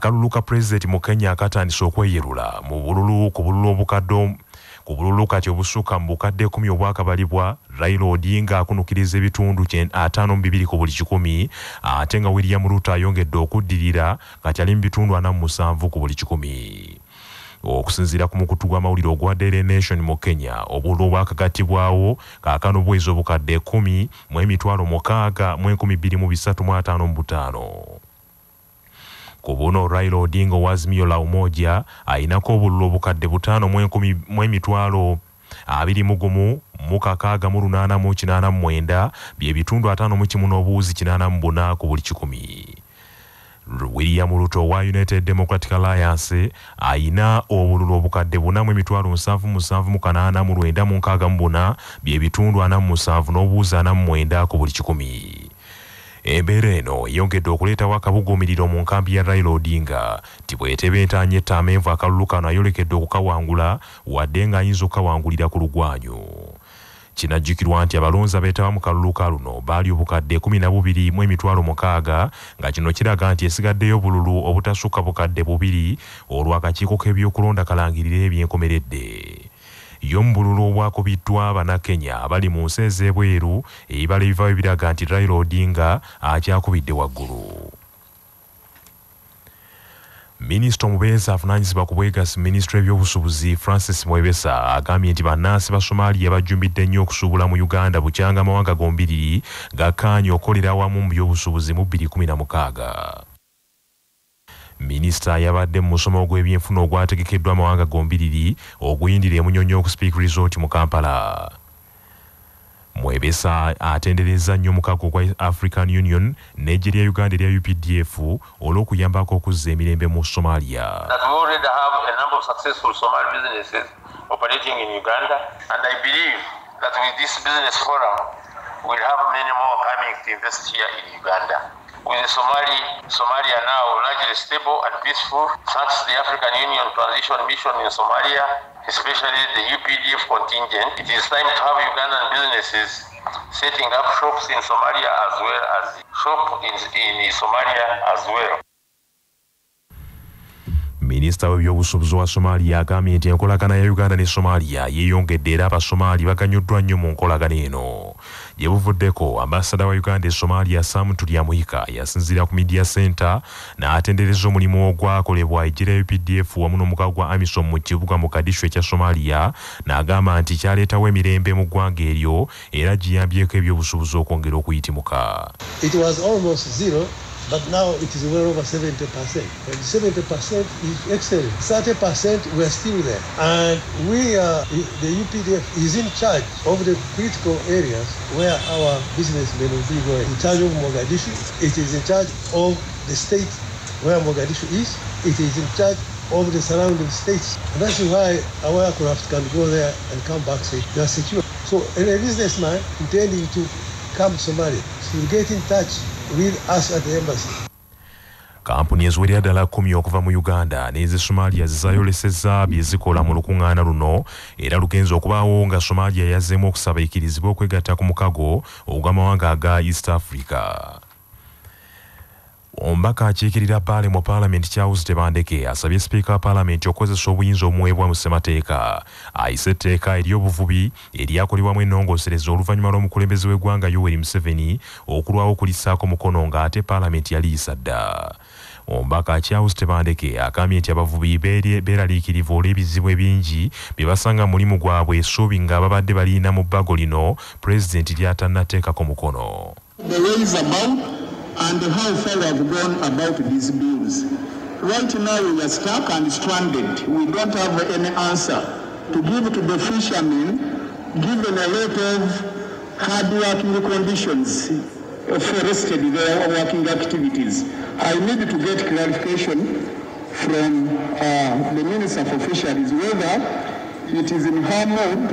akalulu ka pulezidenti mu kenya akatandise okweyerula mu bululu ku bululu obukadde ku bululu kati obusukka mu bukadde 1 obwakabalibwa raila odinga akunukiriza ebitundu 52 ku buli 1 ate nga william ruto ayongedde okuddirira nga kyali mu bitundu 47 ku buli 1 okusinziira ku mukutu gw'amawulire ogwa Daily Nation mu Kenya obululu obwakagattibwawo kaakano bwezi obukadde 10 mu emitwalo mukaaga mu 12,355 ku buno raila odinga owazimio la umoja ayinako obululu obukadde butaano mu emitwalo abiri mu gumu mu kakaaga mu lunaana mu kinaana mu mwenda bye bitundu ataano mu kimu n'obuwuzi kinaana mu buna ku buli kikumi. William ruto wa united democratic alliance ayina obululu obukadde buna mu emitwalo nsanvu musanvu mu kanaana mu lwenda mu nkaaga mu buna bye bitundu ana mu musanvu n'obuwuzi ana mu mwenda ku buli kikumi embeera eno eyongedde okuleetawo akabuguumiriro mu nkambi ya raila odinga. Ti bwetebentaanya ettamenvu akalulu kano ayolekedde okukawangula wadde ng'ayinza okukawangulira ku lugwanyu. Kinajjukirwa nti abalonzi abeetaba mu kalulu ka luno baali obukadde 12 mu emitwalo mukaaga nga kino kiraga nti esigaddeyo obululu obutasukka bukadde bubiri olw'akakiiko k'ebyokulonda kalangirira ebyenkomeredde yo mu bululu obwakubiddwa bannakenya abali mu nsi ez'ebweru ebibala ebivaayo biraga nti raila odinga akyakubidde waggulu. Minisita omubeezi avunaanyizibwa ku bwegasi minisitule ebyobusuubuzi francis mwebesa agambye nti bannansi ba somaliya bajjumbidde nnyo okusuubula mu uganda bukyanga amawanga gombiriri gakkaanye okukolera awamu mu byobusuubuzi mu 2016 minisita yabadde mu musomo gw'ebyenfuna ogwategekeddwa amawanga gombiriri oguyindira emunyonyo okusipiik resort mu kampala mwebesa atendereza nnyo omukago gwa african union n'eggye lya uganda erya updf olw'okuyambako okuzza emirembe mu somalia operating in Uganda, and I believe that with this business forum, we'll have many more coming to invest here in Uganda. With Somali, Somalia now largely stable and peaceful, thanks to the African Union transition mission in Somalia, especially the UPDF contingent, it is time to have Ugandan businesses setting up shops in Somalia as well as shop in, in Somalia as well. minisita w'ebyobusuubuzi wa somaliya agambye nti enkolagana ya uganda ne somaliya yeeyongedde era abasomali baganyuddwa nnyo mu nkolagana eno gye buvuddeko ambasada wa uganda e somaliya sam tulyamuyika yasinziira ku media center n'atendereza omulimu ogwakolebwa lya updf wamu n'omukago gwa amisom mu kibuga mogadishu ekya somaliya n'agamba nti kyaleetawo emirembe mu ggwanga eryo era giyambyeko ebyobusuubuzi okwongera okuyitimuka It was almost zero, but now it is well over 70%. And 70% is excellent. 30% we're still there. And we are, the UPDF is in charge of the critical areas where our businessmen will be going. In charge of Mogadishu, it is in charge of the state where Mogadishu is. It is in charge of the surrounding states. And that's why our aircraft can go there and come back safe. They are secure. So any businessman intending to come to Somalia should get in touch with us at the embassy. kampuni eziwerera ddala kumi okuva mu uganda n'eze somaliya zizayolesezza bye zikola mu lukuŋŋaana luno era lugenza okubaawo nga somaliya yazzeemu okusaba ikirizibwa okwegatta ku mukago ogw'amawanga aga east africa omubaka akiikirira baale mu paalamenti charles tebandeke asabye sipiika wa paalamenti okukozesa obuyinza omuweebwa mu ssemateeka. Ayise etteeka ery'obuvubi eryakolebwamu ennongoosereza oluvannyuma lw'omukulembeze w'eggwanga yoweri museveni okulwawo okulissaako mukono ng'ate paalamenti yaliyisa dda. Omubaka charles tebandeke agambye nti abavubi beeraliikirivu olw'ebizibu ebingi bye basanga mu mulimu gwabwe essuubi nga babadde balina mu bbago lino pulezidenti lyatannateekako mukono and how far have gone about these bills. Right now we are stuck and stranded. We don't have any answer to give to the fishermen, given a lot of hard working conditions forested their working activities. I need to get clarification from uh, the Minister for Fisheries whether it is in her mood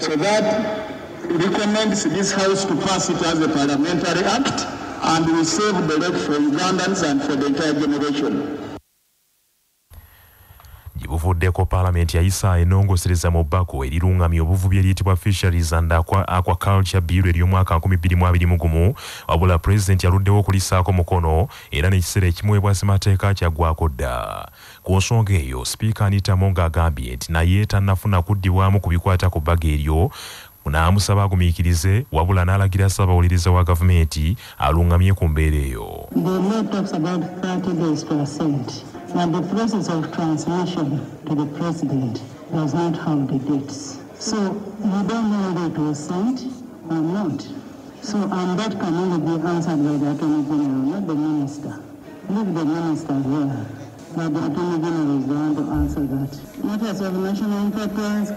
so that recommends this House to pass it as a parliamentary act and we save the lake for Ugandans and for the entire generation. buvuddeko paalamenti yayisa enongosereza mu bbako eriruŋŋamya obuvubi eriyitibwa fisheries and Aqua- aquaculture bill ery'omwaka 2021 wabula pulezidenti yaluddewo okulisaako mukono era n'ekiseera ekimuweebwa ssemateeka kyaggwako dda ku nsonga eyo sipiika anitamo ng'agambye nti naye tannafuna kuddibwamu ku bikwata ku bbaga eryo n'amusaba agumiikirize wabula n'alagira ssaabawuliriza wa gavumenti alungamye ku mbeera eyo The law talks about 30 days to assent. Now, the process of transmission to the president does not have the dates. So, we don't know whether it was sent or not. So, and that can only be answered by the Attorney General, not the minister. Leave the minister here. But the Attorney General is the one to answer that. Not as of national importance,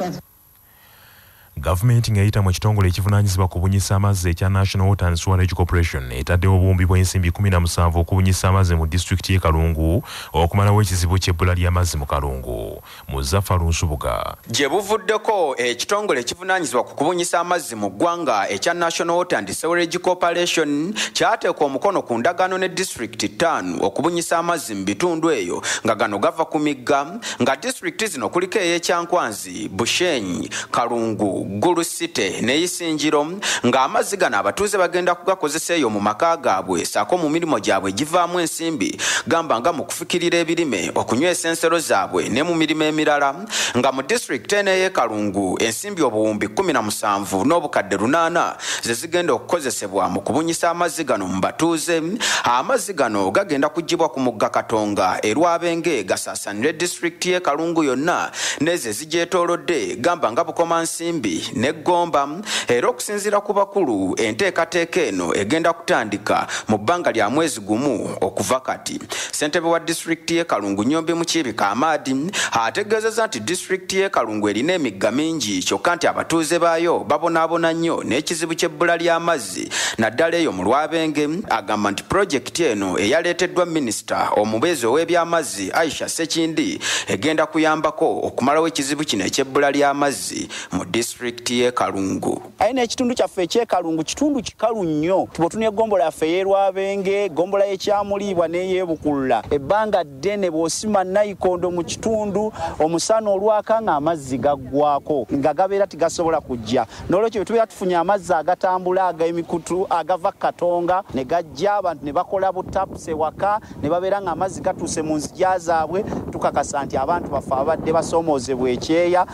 gavumenti ng'eyita mu kitongole ekivunaanyizibwa ku bunyisa amazzi ekya national water and sewerage corporation etaddewo obuwumbi bw'ensimbi 17 okubunyisa amazzi mu disitulikiti y'e kalungu okumalawo ekizibu ky'ebbula ly'amazzi mu kalungu. Muzaffa lunsubuga gye buvuddeko ekitongole ekivunaanyizibwa ku kubunyisa amazzi mu ggwanga ekya national water and sewerage corporation kyateeka omukono ku ndagaano ne disitulikiti ttaano okubunyisa amazzi mu bitundu eyo nga gano gava ku migga nga disitulikiti zino kuliko ey'ekyankwanzi bushenyi kalungu gulusite n'eyisinjiro ng'amazzi gano abatuuze bagenda kugakozesa eyo mu maka gaabwe saako mu mirimu gyabwe egivaamu ensimbi. Gamba nga mu kufukirira ebirime okunywesa ensero zaabwe ne mu mirimu emirala. Nga mu disitulikiti eno ey'e kalungu ensimbi obuwumbi 17 n'obukadde 8 ze zigenda okukozesebwa mu kubunyisa amazzi gano mu batuuze. Amazzi gano gagenda kugibwa ku mugga katonga erwabenge gasaasanire disitulikiti y'e kalungu yonna n'ezo ezigyetoolodde gamba nga bukomansimbi n'eggomba era okusinziira ku bakulu enteekateeka eno egenda kutandika mu bbanga lya mwezi gumu okuva kati. Ssentebe wa disitulikiti y'e kalungu nyombi mukiibika amaadi ategeezezza nti disitulikiti y'e kalungu erina emigga mingi kyokka nti abatuuze baayo babonaabona nnyo n'ekizibu ky'ebbula ly'amazzi naddala eyo mu lwabenge agamba nti pulojekiti eno eyaleeteddwa minisita omubeezi ow'ebyamazzi aisha sekindi egenda kuyambako okumalawo ekizibu kino eky'ebbula ly'amazzi mu disitulikiti y'e kalungu. Aye n'ekitundu kyaffe ekyekalungu kitundu kikalu nnyo. Bwetunye egombola yaffe ey'erwabenga egombola y'ekyamuliibwa n'ey'ebukulula ebbanga ddene bw'osima nayikondo mu kitundu omusana olwaka ng'amazzi gaggwako nga gabeera tigasobola kujja. N'olwekyo bwe tubeera tufunye amazzi agatambula ag'emikutu agava katonga ne gajja abantu ne bakola butapusi ewaka ne babeera ng'amazzi gatuuse mu nzija zaabwe tukakasa nti abantu baffe abadde basoomoozebwa ekyeya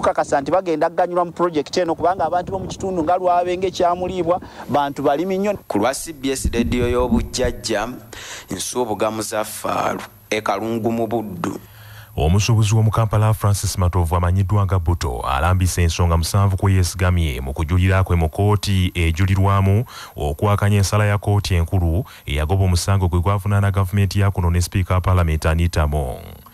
tukakasa nti bagenda kuganyulwa mu pulojekiti eno kubanga abantu b'omu kitundu nga lwabenga ekyamuliibwa bantu balimi nnyo. Ku lwa cbs rediyo y'obujjajja nsuubuga muzaffaalu ekalungu mu buddu. Omusuubuzi w'omu kampala francis matovu amanyiddwa nga buto alambisa ensonga musanvu kwe yeesigamye mu kujulira kwe mu kooti ejulirwamu okwakanya ensala ya kooti enkulu eyagoba omusango gwe gwavunaana gavumenti ya kuno ne sipiika wa paalamenti anita mong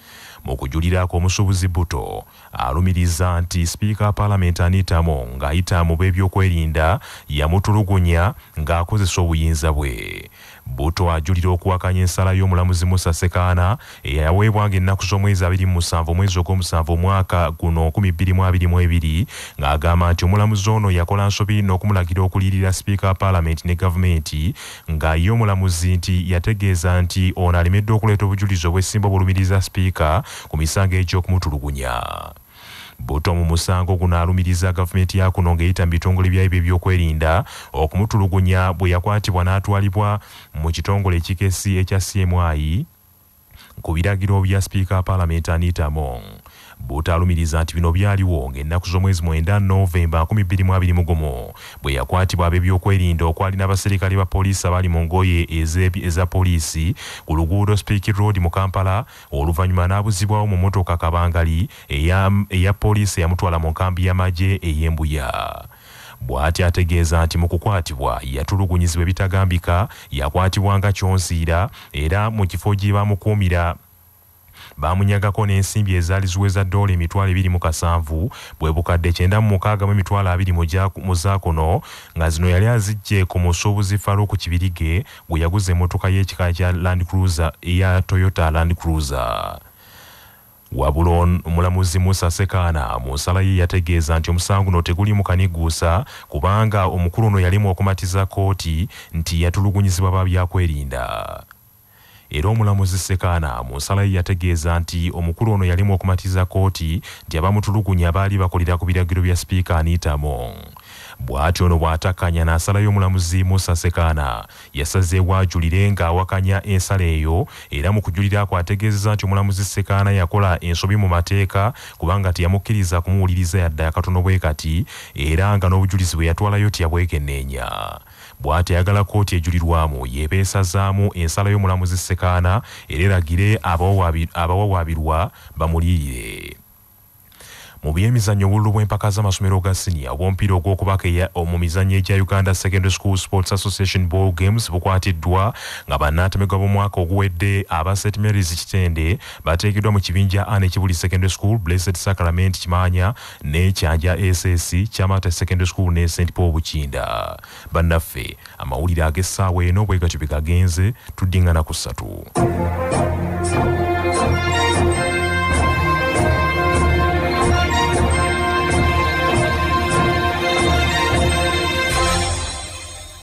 mu kujulira kw'omusuubuzi buto alumiriza nti sipiika paalamenti anita mong ng'ayita mu b'ebyokwerinda yamutulugunya ng'akozesa obuyinza bwe. Buto ajulira okuwakanya ensala y'omulamuzi musa sekaana eyaweebwanga ennaku z'omwezi 27 omwezi ogw'omusanvu omwaka guno 2022 ng'agamba nti omulamuzi ono yakola nsobi n'okumulagira okuliyirira sipiika paalamenti ne gavumenti nga ye omulamuzi nti yategeeza nti ono alemeddwa okuleeta obujulizi obwesimba obulumiriza sipiika ku misango egy'okumutulugunya. Buto mu musango guno alumiriza gavumenti ya kuno ng'eyita mu bitongole byayo by'ebyokwerinda okumutulugunya bwe yakwatibwa n'atwalibwa mu kitongole ekikesi ekya cmi ku biragiro bya sipiika wa paalamenti anita mong buto alumiriza nti bino byaliwo ng'ennaku z'omwezi mwenda novemba 2021 bwe yakwatibwa ab'ebyokwerinda okwali n'abaserikale ba poliisi abali mu ngoye eza poliisi ku luguudo speak road mu kampala oluvannyuma n'abuzibwawo mu motoka kabangali eya, eya poliisi eyamutwala mu nkambi y'amagye ey'embuya bw'ati ategeeza nti mu kukwatibwa yatulugunyizibwa ebitagambika yakwatibwa nga kyonsiira era mu kifo gye bamukuumira baamunyagako n'ensimbi ezaali ziweza ddoola emitwalo ebiri mu kasanvu bwe bukadde kyenda mu mukaaga mu emitwalo abiri mu zaakuno nga zino yali aziggye ku musuubuzi faruku kibirige gwe yaguza emmotoka y'ekika kya land cruiser eya toyota land cruiser. Wabula omulamuzi musa sekaana mu nsala ye yategeeza nti omusango guno tegulimu kaniguusa kubanga omukulu ono yalimu okumatiza kooti nti yatulugunyizibwa ba byakwerinda era omulamuzi sekaana mu nsala ye yategeeza nti omukulu ono yalimu okumatiza kooti nti abamutulugunya baali bakolera ku biragiro bya sipiika anita mong bw'atyo ono bw'atakkanya n'asalayo omulamuzi musa sekaana yasazeewo ajulire ng'awakanya ensala eyo era mu kujulira kw ategeezeza nti omulamuzi sekaana yakola ensobi mu mateeka kubanga teyamukkiriza kumuwuliriza yadde akatono bwe kati era nga n'obujulizi bwe yatwalayo tiyabwekenneenya bw'ati ayagala kooti ejulirwamu yeebeesazaamu ensala y'omulamuzi sekaana era eragire abawawaabirwa bamuliyire mu byemizannyo obululu bw'empaka z'amasomero ga siniya obw'omupiira ogw'okubaka mu mizannyo egya uganda secondary school sports association ball games bukwatiddwa nga bannantamigwa b'omwaka oguwedde aba st marys kitende bateekeddwa mu kibinja ana ekibuli secondary school blessed sacrament kimanya n'ekyanja ss kyamata secondary school ne st paul bukinda. Bannaffe amawulire ag'essaawa eno bwe gatyo bwe gagenze tuddingana ku ssatu